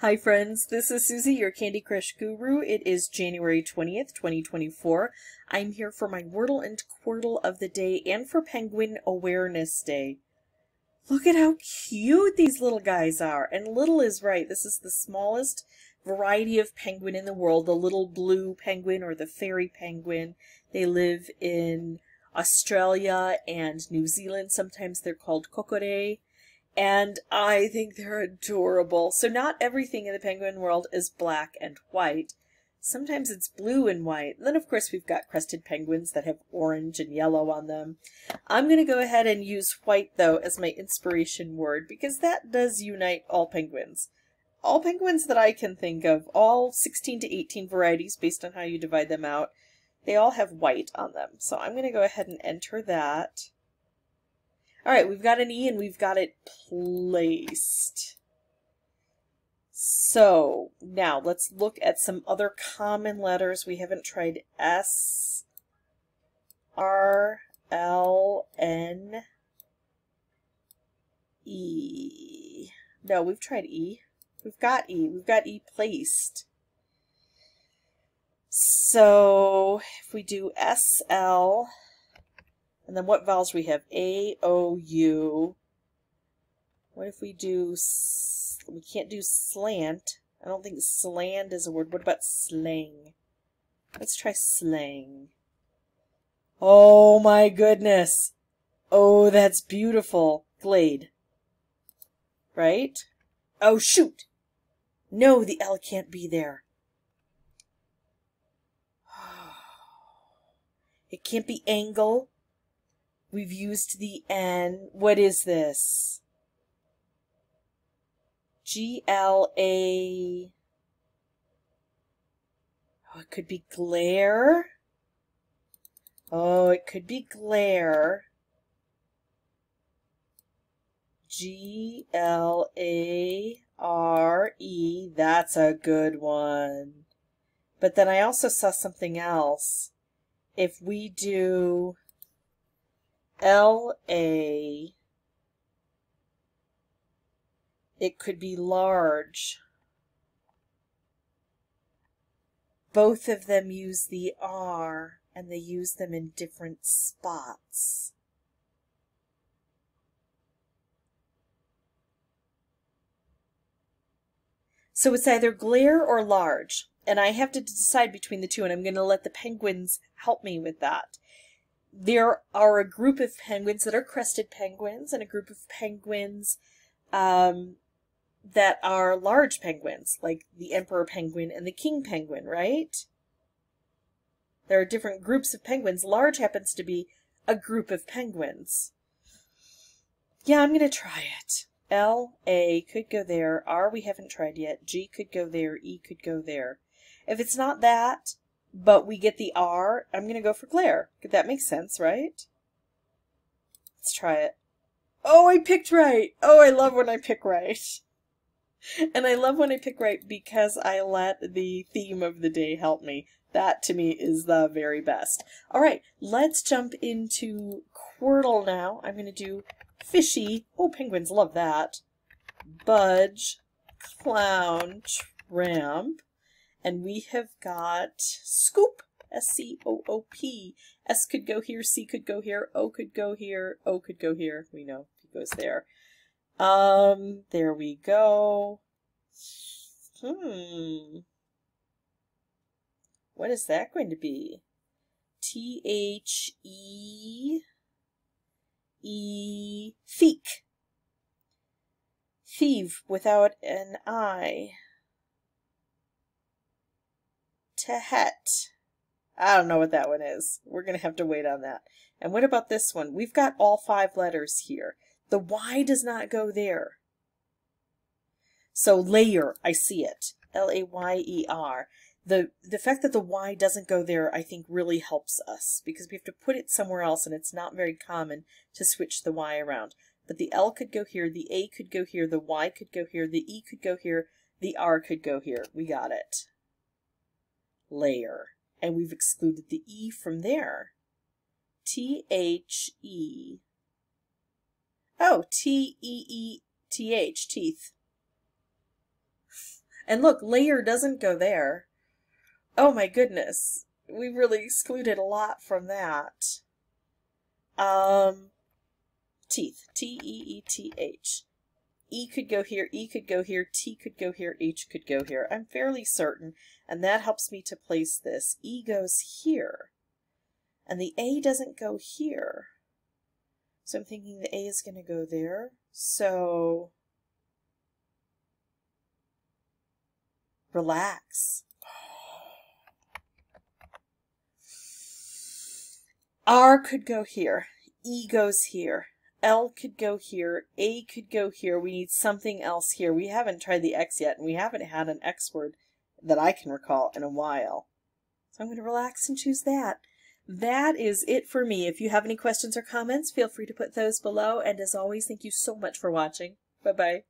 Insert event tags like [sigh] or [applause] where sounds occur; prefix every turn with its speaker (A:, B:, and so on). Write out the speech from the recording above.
A: Hi friends, this is Suzy, your Candy Crush guru. It is January 20th, 2024. I'm here for my Wordle and Quordle of the day and for Penguin Awareness Day. Look at how cute these little guys are. And little is right. This is the smallest variety of penguin in the world, the little blue penguin or the fairy penguin. They live in Australia and New Zealand. Sometimes they're called kokore and I think they're adorable. So not everything in the penguin world is black and white. Sometimes it's blue and white. And then of course we've got crested penguins that have orange and yellow on them. I'm going to go ahead and use white though as my inspiration word because that does unite all penguins. All penguins that I can think of, all 16 to 18 varieties based on how you divide them out, they all have white on them. So I'm going to go ahead and enter that. All right, we've got an E and we've got it placed. So now let's look at some other common letters. We haven't tried S, R, L, N, E. No, we've tried E. We've got E. We've got E placed. So if we do S, L, and then what vowels we have? A, O, U. What if we do, we can't do slant. I don't think slant is a word. What about slang? Let's try slang. Oh my goodness. Oh, that's beautiful. Glade. Right? Oh, shoot. No, the L can't be there. [sighs] It can't be angle. We've used the N. What is this? G L A. Oh, it could be glare. Oh, it could be glare. G L A R E. That's a good one. But then I also saw something else. If we do LA. It could be large. Both of them use the R and they use them in different spots. So it's either glare or large, and I have to decide between the two, and I'm going to let the penguins help me with that there are a group of penguins that are crested penguins and a group of penguins um, that are large penguins, like the emperor penguin and the king penguin, right? There are different groups of penguins. Large happens to be a group of penguins. Yeah, I'm going to try it. L, A could go there. R we haven't tried yet. G could go there. E could go there. If it's not that, but we get the R, I'm going to go for glare. That makes sense, right? Let's try it. Oh, I picked right. Oh, I love when I pick right. [laughs] And I love when I pick right because I let the theme of the day help me. That to me is the very best. All right, let's jump into Quordle now. I'm going to do fishy. Oh, penguins love that. Budge, clown, tramp, and we have got scoop, S-C-O-O-P. S could go here, C could go here, O could go here, O could go here. We know he goes there. Um, there we go. Hmm. What is that going to be? T-H-E... E... Theek. Thieve without an I. Tehet. I don't know what that one is. We're going to have to wait on that. And what about this one? We've got all five letters here. The Y does not go there. So layer, I see it. L-A-Y-E-R. The, the fact that the Y doesn't go there, I think, really helps us because we have to put it somewhere else and it's not very common to switch the Y around. But the L could go here, the A could go here, the Y could go here, the E could go here, the R could go here. We got it layer. And we've excluded the E from there. T-H-E. Oh, T-E-E-T-H, teeth. And look, layer doesn't go there. Oh my goodness. We really excluded a lot from that. Um, teeth. T-E-E-T-H. E could go here, E could go here, T could go here, H could go here. I'm fairly certain, and that helps me to place this. E goes here, and the A doesn't go here. So I'm thinking the A is going to go there. So relax. R could go here. E goes here. L could go here. A could go here. We need something else here. We haven't tried the X yet, and we haven't had an X word that I can recall in a while. So I'm going to relax and choose that. That is it for me. If you have any questions or comments, feel free to put those below. And as always, thank you so much for watching. Bye-bye.